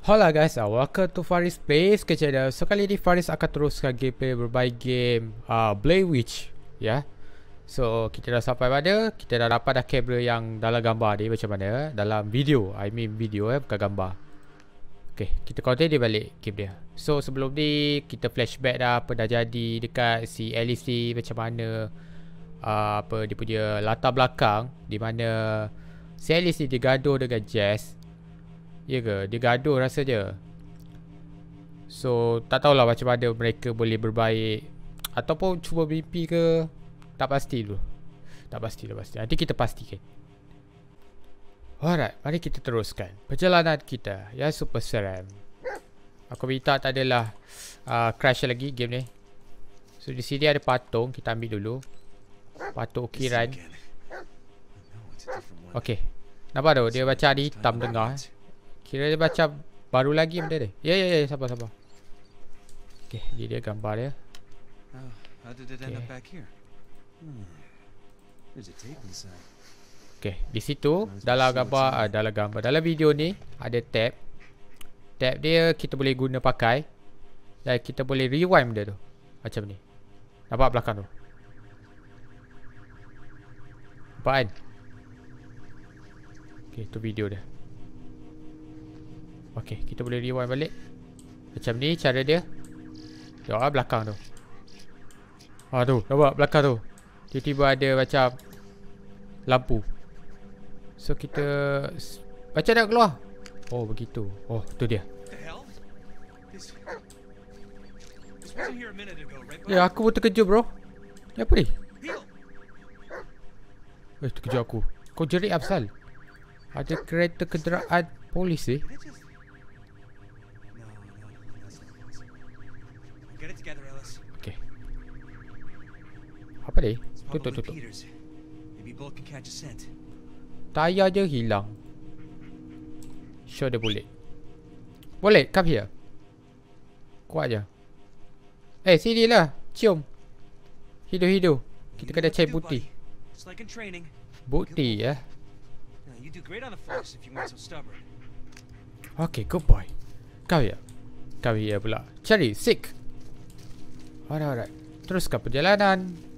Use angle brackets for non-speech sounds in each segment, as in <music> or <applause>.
Hola guys, uh, welcome to Faris Plays. Ke channel. So kali ni Faris akan teruskan gameplay berbagai game uh, Blair Witch. Ya. Yeah. So kita dah sampai pada Kita dah dapat dah kamera yang dalam gambar ni. Macam mana? Dalam video, I mean video eh, bukan gambar. Okay, kita continue balik game dia. So sebelum ni kita flashback dah apa dah jadi dekat si Alice ni Macam mana uh, apa dia punya latar belakang Di mana si Alice ni dia gaduh dengan Jess Ya ke? Dia gaduh rasa dia. So, tak tahulah macam mana mereka boleh berbaik. Ataupun cuba mimpi ke. Tak pasti dulu. Tak pasti, tak pasti. Nanti kita pastikan. Alright, mari kita teruskan. Perjalanan kita. Ya, super seram. Aku minta tak adalah uh, crash lagi game ni. So, di sini ada patung. Kita ambil dulu. Patung ukiran. Okay. Nampak tu? Dia baca di hitam tengah. Kira dia baca baru lagi benda dia. Ya ya ya sabar sabar. Okey, dia dia gambar dia. Oh, how did it end up back here? Hmm. There's a tape inside. Okey, di situ dalam gambar uh, dalam gambar dalam video ni ada tab. Tab dia kita boleh guna pakai dan kita boleh rewind benda tu. Macam ni. Nampak belakang tu? Nampak kan? Okey, tu video dia. Okey, kita boleh rewind balik. Macam ni cara dia. Tengok lah belakang tu. Ah tu, nampak belakang tu. Tiba-tiba ada macam lampu. So kita macam nak keluar. Oh, begitu. Oh, tu dia. Ya, aku pun terkejut bro. Ni apa ni? Eh, terkejut aku. Kau jerit Absal. Ada kereta kenderaan polis eh. Apa ni? Tutup, tutup. Tayar je hilang. Show the bullet. Boleh, come here. Kuat je. Eh, sini lah. Cium. Hidup-hidup. Kita kena cari bukti. Bukti ya. Okay, good boy. Kau ya. Kau ya pula. Cari, sick. Alright, alright. Teruskan perjalanan.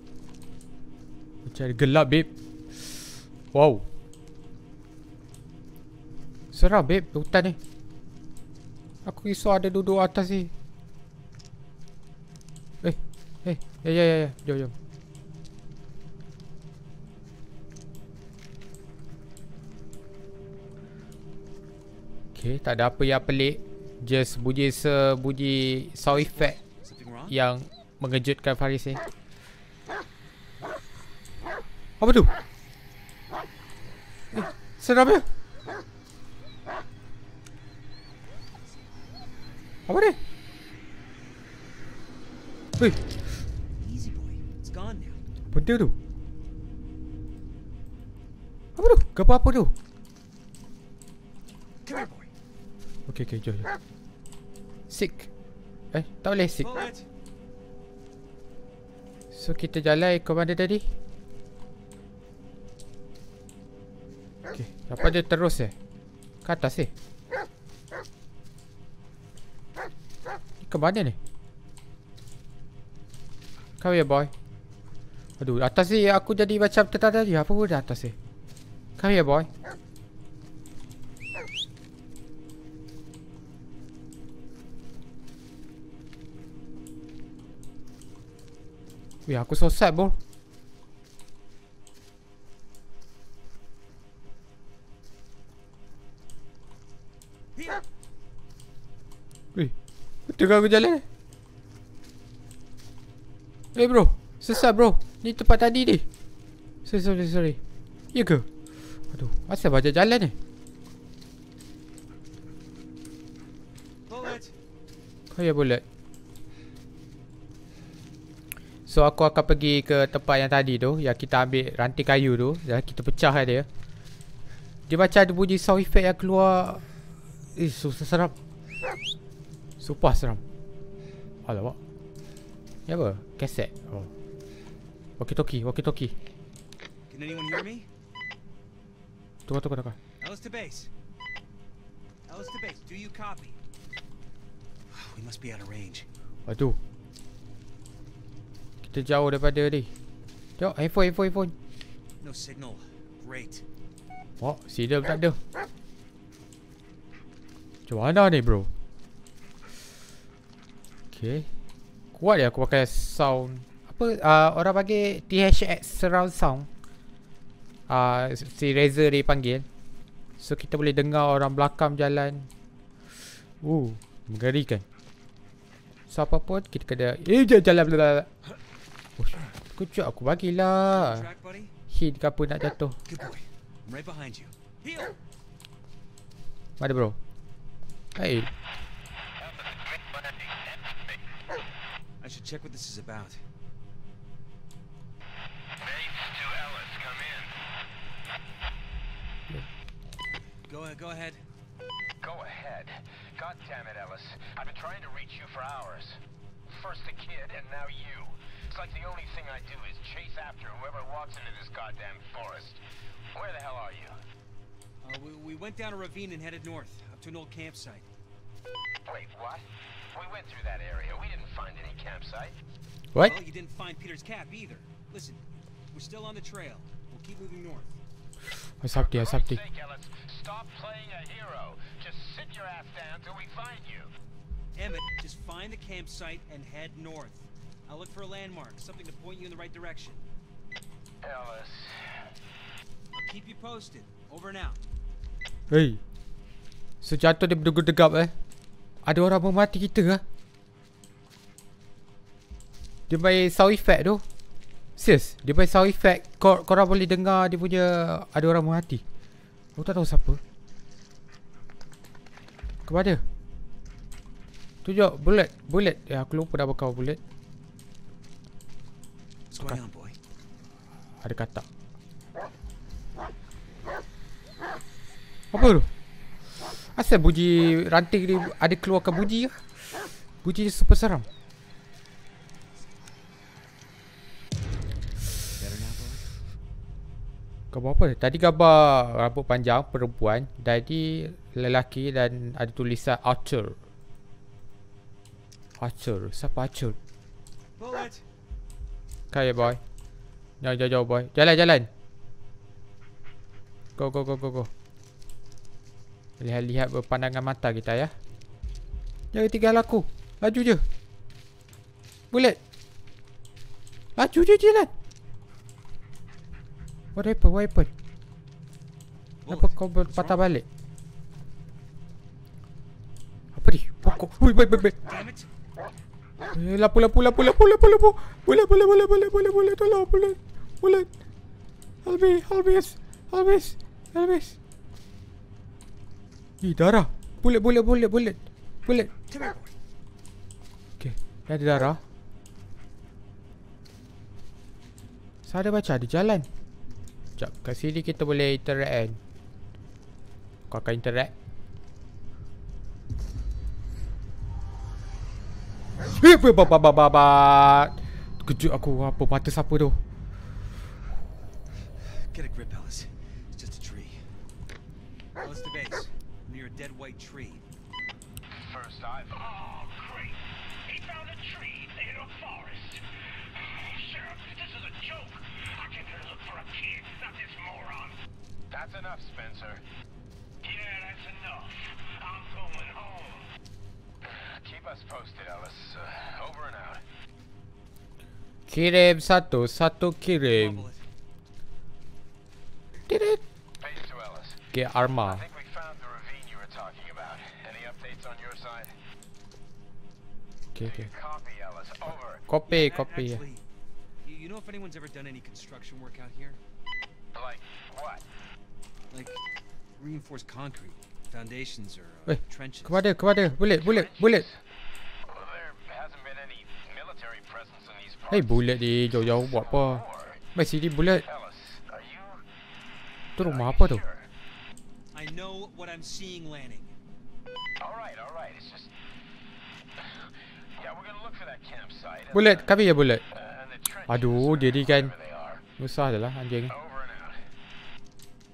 Mencari gelap, babe. Wow. Seram, babe. Hutan ni. Aku risau ada duduk atas ni. Eh. Eh. Ya, ya, ya. ya. Jom, jom. Okay, tak ada apa yang pelik. Just bunyi sebunyi sound effect yang mengejutkan Faris ni. Apa tu? Eh, seram ya? Apa ni? Hei. Benda tu? Apa tu? Gambar apa tu? Okay, okay, jom, jom. Sick. Eh, tak boleh sick. So kita jalan ke mana tadi? Apa dia terus eh? Ke atas eh? Ke mana ni? Kau ya boy? Aduh, atas ni aku jadi macam tadi. Apa pun atas ni? Kau ya boy? Weh aku so sad bro Ke aku jalan? Eh bro. Sesat bro. Ni tempat tadi ni. Sorry sorry sorry. Ya ke? Aduh Asal baca jalan ni? Kau ya bullet So aku akan pergi ke tempat yang tadi tu Yang kita ambil ranting kayu tu. Dan kita pecah dia. Dia macam ada bunyi sound effect yang keluar. Eh susah seram Sumpah seram Alamak Ni apa? Keset oh. Walkie talkie, walkie talkie Can anyone hear me? Tunggu, tunggu, tunggu Alice to base. Do you copy? <sighs> We must be out of range. Aduh. Kita jauh daripada ni. Tengok handphone, handphone, handphone. No signal. Great. Oh, signal tak ada. Macam mana ni bro? Okay. Kuat ya aku pakai sound. Apa uh, orang panggil THX surround sound. Uh, si Razer dia panggil. So kita boleh dengar orang belakang jalan. Uh, mengerikan. So apa pun kita kena Eh jalan jalan Oh, kejap aku bagilah. Hit ke apa nak jatuh. Mana bro? Hey should check what this is about. Base to Ellis, come in. Go ahead. Go ahead. Go ahead. God damn it, Ellis. I've been trying to reach you for hours. First the kid, and now you. It's like the only thing I do is chase after whoever walks into this goddamn forest. Where the hell are you? Uh, we, we went down a ravine and headed north, up to an old campsite. Wait, what? We went through that area. We didn't find any campsite. What? Well, you didn't find Peter's cap either. Listen, we're still on the trail. We'll keep moving north. What's up there? What's up For there? Christ's sake, Ellis, stop playing a hero. Just sit your ass down till we find you. Emmett, just find the campsite and head north. I'll look for a landmark, something to point you in the right direction. Ellis. I'll keep you posted. Over and out. Hey So jatuh dia berdegap eh Ada orang mau mati kita ke? Dia main sound effect tu. Serius Dia main sound effect. Kor Korang boleh dengar dia punya Ada orang mau mati. Aku tak tahu siapa. Kepada. Tunjuk bullet Bullet. Ya aku lupa dah bakal bullet. Boy? Ada katak. Apa tu? Asal bunyi ranting ni ada keluarkan bunyi ke? Bunyi dia super seram boy? Gambar apa? Tadi gambar rambut panjang perempuan Jadi lelaki dan ada tulisan Archer Archer Siapa Archer? Bullet! Kaya boy Jauh jauh jauh boy Jalan jalan Go go go go go Lihat-lihat berpandangan mata kita ya Jangan tinggal aku Laju je Bullet Laju je jalan What happened? What happened? Kenapa Bullet, kau what's patah wrong? balik? Apa ni? Pokok Ui, baik, baik, baik! Eh, lapu, lapu, lapu, lapu, lapu, lapu Boleh, boleh, boleh, boleh, boleh, boleh Tolong, boleh Boleh Albi, Albis Albis Albis Ih, darah. Bullet, bullet, bullet, bullet Bullet. Okay, ada darah. Saya ada baca, ada jalan. Sekejap, kat sini kita boleh interact kan? Kau akan interact. Eh, ba ba ba ba ba Kejut aku, apa mata siapa tu That's enough, Spencer. Yeah, that's enough. I'm going home. Keep us posted, Ellis. Uh, over and out. Kirim satu, satu Come on, kirim Bullet. Tirit Base to Ellis. Okay, I think we found the ravine you were talking about. Any updates on your side? Okay, okay Copy, Ellis. Over. Copy, A- copy Actually, you, you know if anyone's ever done any construction work out here? Like, reinforced concrete, foundations, or uh, trenches? Kepada, kepada Bullet, bullet, bullet Well, there hasn't been any military presence in these parts. Hei, bullet di jauh-jauh buat apa. Mai sini bullet. Tu rumah are apa you tu? I know what I'm seeing, Lanning. All right, all right. It's just... Yeah, we're gonna look for that campsite. Bullet, kami ya bullet uh, Aduh, dia ni kan wherever they are. Susah je lah anjing Over out.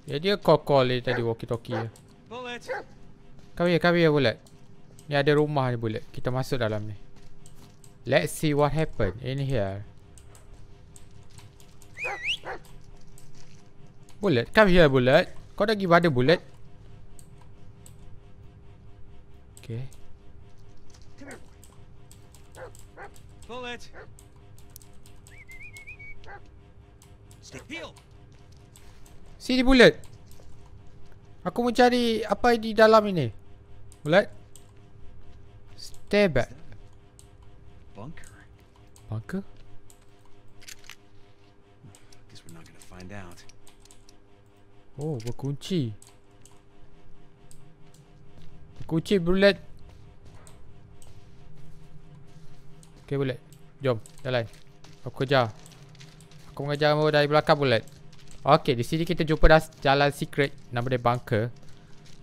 Ya dia call-call dia tadi walkie-talkie! Come here, come here bullet. Ni ada rumah ni bullet. Kita masuk dalam ni. Let's see what happen in here. Bullet, come here bullet. Kau dah pergi mana bullet? Okay. Bullet. Stay healed. Sini bullet. Aku mencari apa di dalam ini. Bullet. Stay back. Bunker. Bunker? Guess we're not gonna find out. Oh, berkunci. Berkunci bullet. Okay bullet. Jom, jalan. Aku kejar. Aku mengejar kamu dari belakang bullet. Okay, di sini kita jumpa dah jalan secret nama dia bunker.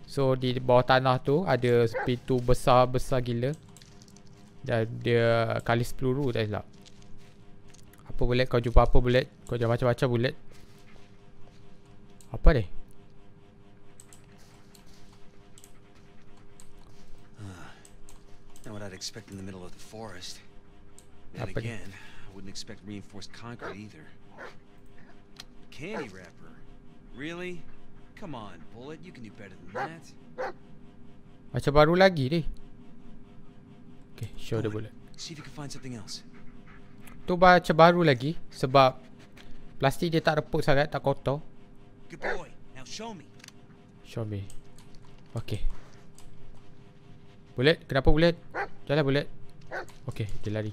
So di bawah tanah tu ada pintu besar-besar gila. Dan dia kali peluru tak silap. Apa bullet? Kau jumpa apa bullet? Kau jangan macam-macam bullet. Apa ni? Not what I'd expect in the middle of the forest. And again, I wouldn't expect reinforced concrete either. Candy wrapper. Really? Come on, Bullet. You can do better than that. Macam baru lagi ni. Okay, show the bullet. See if you can find something else. Tu macam baru lagi sebab plastik dia tak reput sangat, tak kotor. Good boy. Now show me. Show me. Okay. Bullet, kenapa bullet? Jalan bullet. Okay, dia lari.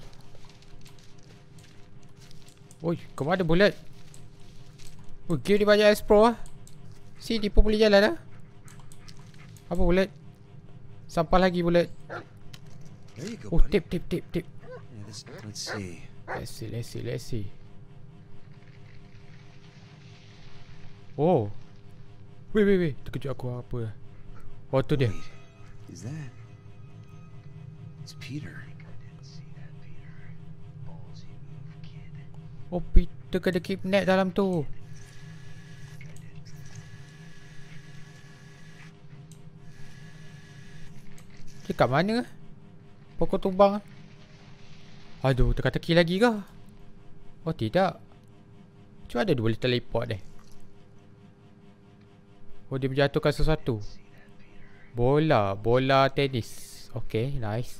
Oi, kau mana bullet? Oh, game ni banyak explore ah. Si, dia pun boleh jalan ah. Apa bullet? Sampah lagi bullet. Go, Oh, tip, tip, tip, tip. Yeah, this, let's see. Let's see, let's see, let's see. Oh. Wait, wait, wait. Terkejut aku apa. Oh, tu dia. Wait, is that? It's Peter. Oh, Peter kena kidnap dalam tu. Dia kat mana? Pokok tumbang. Aduh, teka-teki lagi ke? Oh, tidak. Macam mana dia boleh teleport ni? Oh, dia menjatuhkan sesuatu. Bola. Bola tenis. Okay, nice.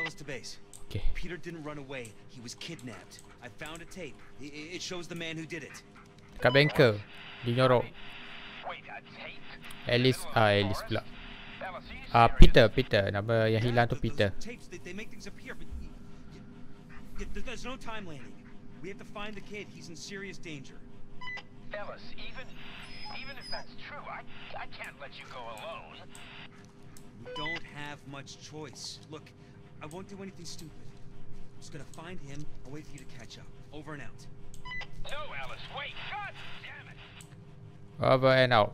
Ellis to base. Okay. Peter didn't run away. He was kidnapped. I found a tape. I- I- It shows the man who did it. Dekat banker. Dinyorok. Alice. Ah, Alice pula. Alice, Ah, serious? Peter. Peter. Nama yang hilang tu Th- Peter. There's no time landing. We have to find the kid. He's in serious danger. Ellis, even even if that's true, I I can't let you go alone. We don't have much choice. Look, I won't do anything stupid. I'm just gonna find him and wait for you to catch up. Over and out. No, Alice, wait. God damn it. Over and out.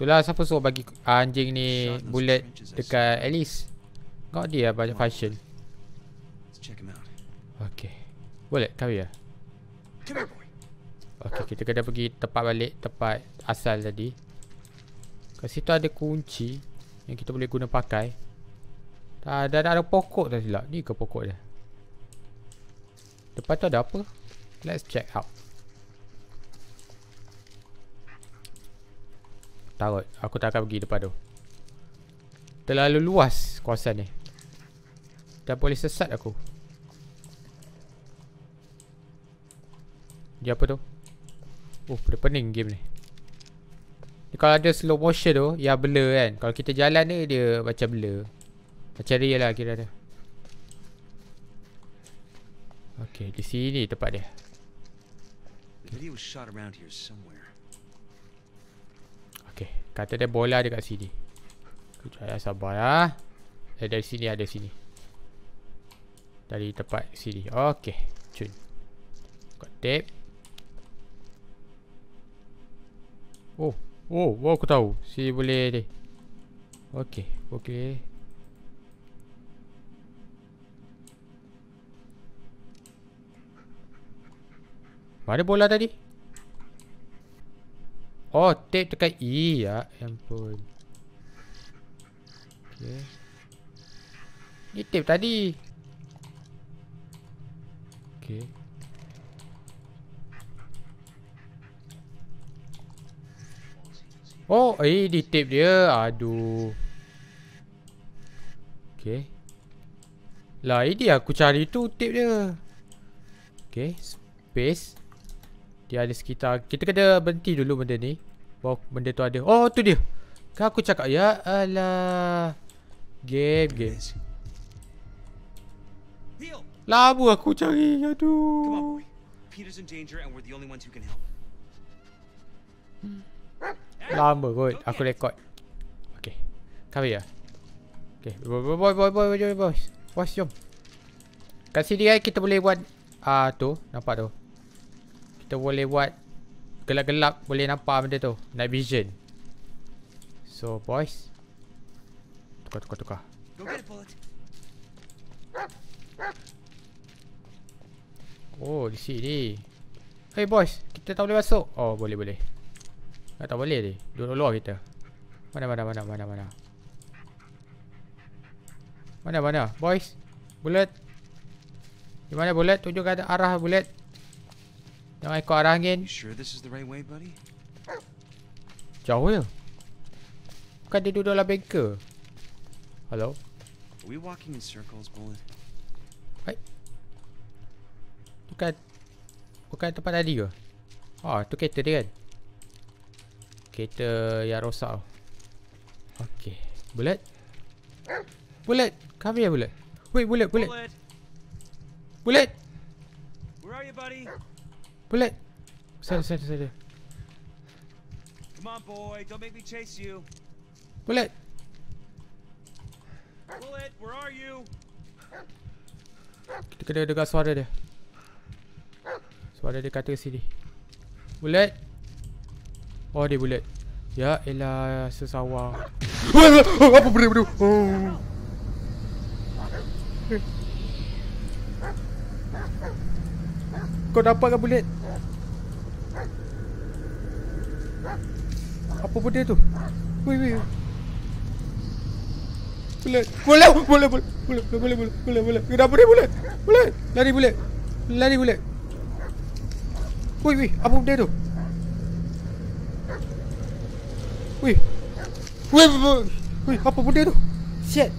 Itulah siapa suruh bagi anjing ni bullet dekat Alice. Kau dia banyak out. Okay. Bullet, kau ya. Okay, kita kena pergi tempat balik tempat asal tadi. Kat situ ada kunci yang kita boleh guna pakai. Tak ada ada pokok tak silap. Ni ke pokok dia? Depan tu ada apa? Let's check out. Takut. Aku tak akan pergi depan tu. Terlalu luas kawasan ni. Dah boleh sesat aku. Dia apa tu? Oh, pada pening game ni. Dia kalau ada slow motion tu, ya blur kan. Kalau kita jalan ni, dia macam blur. Macam real lah kira dia. Okay, di sini tempat dia. Video was shot around here somewhere. Kata dia bola dekat sini. Kejap ya, sabar ya. Eh, dari sini ada sini. Dari tempat sini. Okay, cun. Got tape. Oh, oh, oh aku tahu. Sini boleh ni. Okay, okay. Mana bola tadi? Oh, tape dekat E ya. Ampun. Okay. Ni tape tadi. Okay. Oh, eh di tape dia. Aduh. Okay. Lah, ini aku cari tu tape dia. Okay, space. Dia ada sekitar kita kena berhenti dulu benda ni. Bawa benda tu ada. Oh, tu dia. Kan aku cakap ya alah. Game, game. Lama aku cari. On, Aduh. boy. Peter's in danger and we're the only ones who can help. Lama kot aku rekod. Okay. Come here. Okay. Boy, boy, boy, boy, boy, boy, boy. Boys, jom. Kat sini kan kita boleh buat ah tu, nampak tu. Kita boleh buat gelap-gelap boleh nampak benda tu. Night vision. So, boys. Tukar, tukar, tukar. Oh, di sini. Hey boys, kita tak boleh masuk. Oh, boleh boleh. Tak tak boleh ni. Duduk luar kita. Mana mana mana mana mana. Mana mana, boys? Bullet. Di mana bullet? Tunjuk ke arah bullet. Right way, buddy? Jauh je. Bukan dia duduk dalam bengkel. Hello? Are we walking in circles, Bullet? Bukan Bukan tempat tadi ke? Oh, tu kereta dia kan? Kereta yang rosak tu. Okay. Bullet? Bullet! Come here, Bullet. Wait, Bullet, Bullet. Bullet! Bullet! Where are you, buddy? Bullet! Sana, sana, sana. Come on, boy. Don't make me chase you. Bullet! Bullet, where are you? Kita kena dengar suara dia. Suara dia kata sini. Bullet! Oh, dia bullet. Ya elah, sesawang. <laughs> Apa benda benda? Oh. Kau dapat kan bullet? Apa benda tu? Wei. Bullet. Bullet. <laughs> Bullet. Bullet. Bullet. Bullet. Bullet. Bullet. Bullet. Kenapa dia bullet? Bullet. Lari bullet. Lari bullet. Wei wei. Apa benda tu? Wei. Wei. Wei. Apa benda tu? Shit.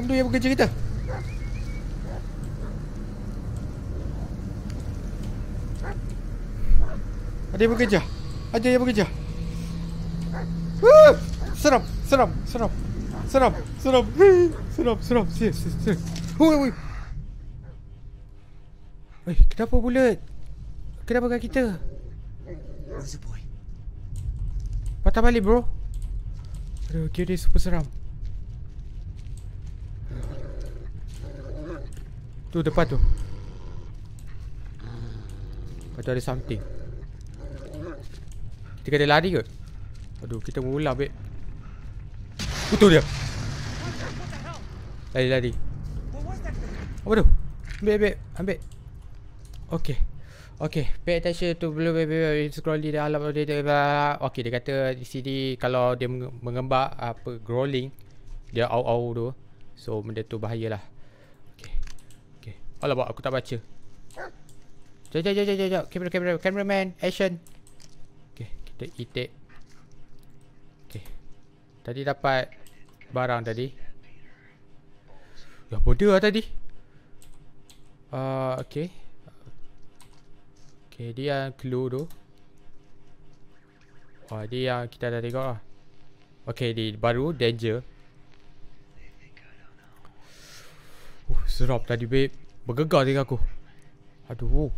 Amdo yang bekerja kita. Ada yang bekerja. Ada yang bekerja. Serap, serap, serap. Serap, serap. Serap, serap. seram, seram, seram, seram, seram, seram, seram, seram, seram, seram, kita? seram, seram, seram, seram, seram, seram, seram, seram, seram, seram, seram, seram, seram, Tu depan tu. Macam ada something. Kita kena lari ke? Aduh kita mengulang babe. Betul dia. Lari, lari. Apa tu? Ambil, ambil. Ambil. Okay. Okay. Pay attention to blue baby baby scroll di alam dia dia. Okay, dia kata di sini kalau dia menge- mengembak apa growling dia au au tu. So benda tu bahayalah. Okay. Okay. Alamak aku tak baca. Jap jap jap jap, jap. Kamera kamera cameraman action. Okay, kita itik. Okay. Tadi dapat barang tadi. Ya bodoh lah tadi. Uh, okay. Okay, dia clue tu. Oh, dia yang kita dah tengok lah. Okay, di baru danger. Uh, seram tadi babe. Bergegar tinggal aku. Aduh.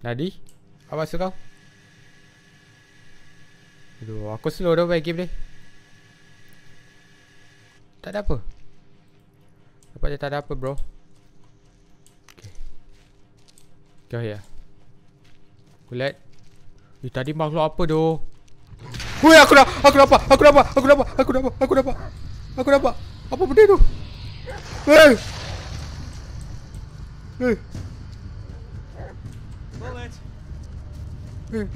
Nadi? Apa maksud kau? Aduh, aku slow dah main game ni. Tak ada apa. Dia tak ada apa bro. Okay. Kau ya. Kulit. Eh tadi makhluk apa tu? Woi aku dah aku dapat aku dapat aku dapat aku dapat aku dapat aku dapat apa benda tu? Hei Eh, Bullet! eh.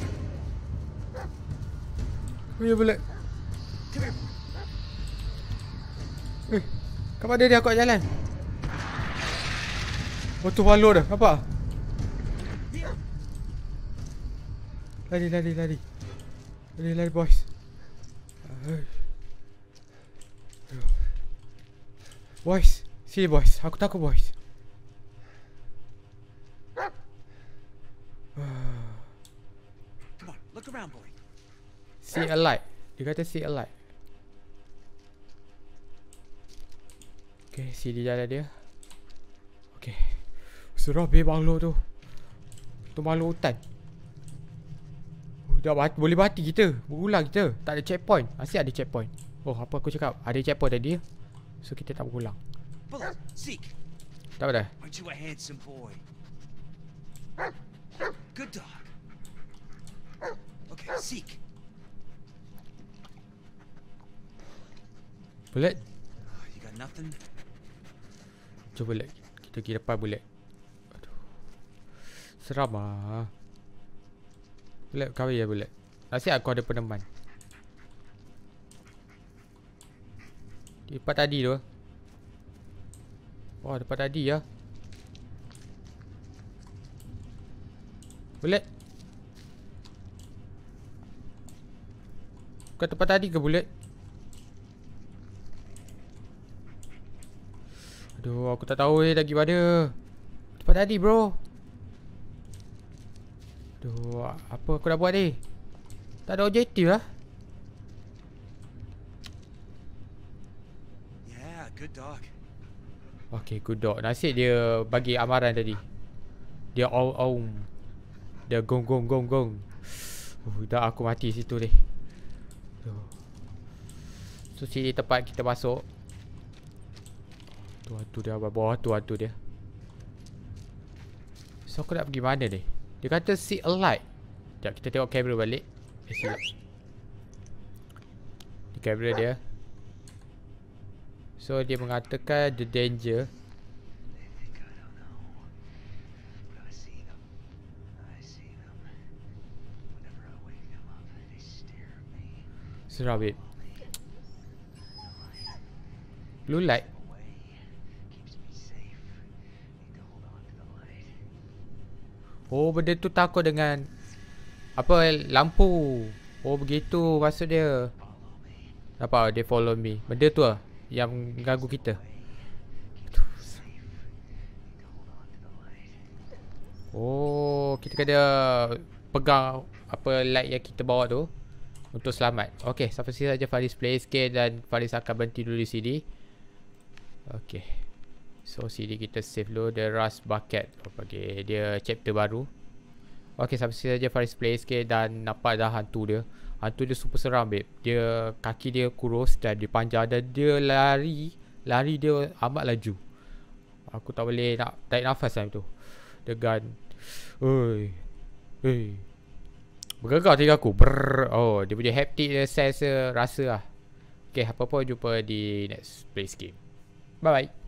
Oh ya bullet. Come here. Eh, kat mana dia aku nak jalan? Oh tu balon dah, nampak? Lari, lari, lari. Lari, lari boys. Boys, sini boys. Aku takut boys. A light. Dia kata see a light. Okay, sini jalan dia. Okay. Seram eh banglo tu. Tu malu hutan. Dah mati, boleh mati kita. Berulang kita. Tak ada checkpoint. Asyik ada checkpoint. Oh, apa aku cakap? Ada checkpoint tadi. So, kita tak berulang. Tak apa dah. aren't you a handsome boy? Good dog. Okay, Zeke. Bullet. You got nothing? Cuba bullet. Kita pergi depan bullet. Aduh. Seram ah. Bullet, kahwin ya bullet. Nasib aku ada peneman. Tempat tadi tu. Wah, tempat tadi ya. Bullet. Bukan tempat tadi ke bullet? Aduh, aku tak tahu eh lagi mana. Tempat tadi, bro. Aduh, apa aku dah buat ni? Tak ada objektif lah. Yeah, good dog. Okay, good dog. Nasib dia bagi amaran tadi. Dia om om. Dia gong gong gong gong. Uh, dah aku mati situ ni. Aduh. So sini tempat kita masuk. Tu hantu dia bawah tu hantu dia. So aku nak pergi mana ni? Dia kata see a light. Sekejap kita tengok kamera balik. Eh silap. Di kamera dia. So dia mengatakan the danger. Think I don't know. But I see them. I see them. Whenever I wake them up, they stare at me. Seram babe. Blue light. Away keeps me safe. Need to hold on to the light. Oh benda tu takut dengan apa lampu. Oh begitu maksud dia. Nampak dia follow me. Benda tu lah yang ganggu kita. Oh kita kena pegang apa light yang kita bawa tu untuk selamat. Okey, sampai sini saja Faris play sikit dan Faris akan berhenti dulu di sini. Okey. So sini kita save dulu the Rust Bucket. Okay, dia chapter baru. Okey, sampai sini saja Faris play sikit dan nampak dah hantu dia. Hantu dia super seram babe. Dia kaki dia kurus dan dia panjang dan dia lari. Lari dia amat laju. Aku tak boleh nak tarik nafas time tu. The gun. Oi. Hei. Bergegar tiga aku. Brrr. Oh, dia punya haptic dia sense rasa lah. Okay, apa-apa jumpa di next play game. Bye bye.